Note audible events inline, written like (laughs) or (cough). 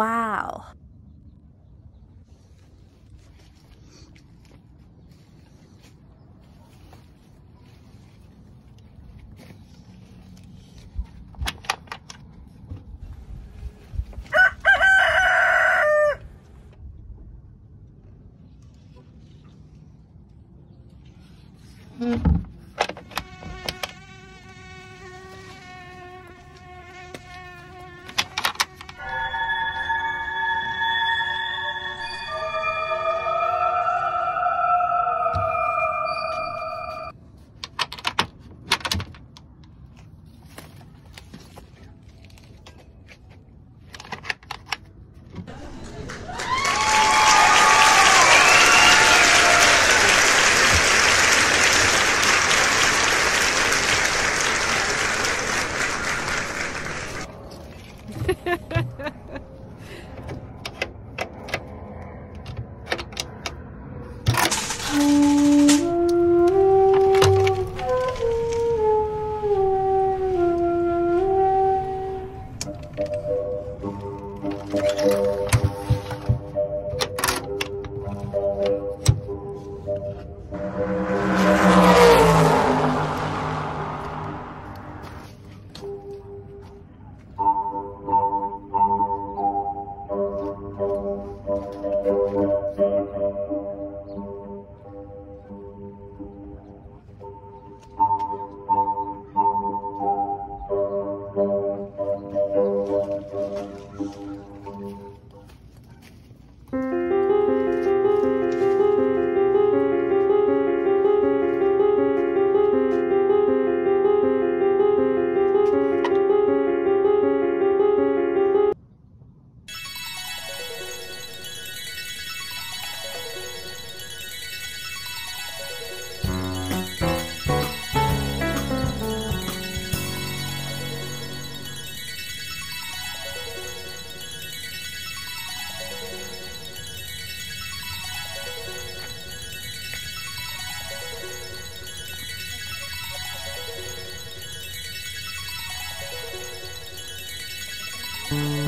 Wow. Mm-hmm. (laughs) Thank you.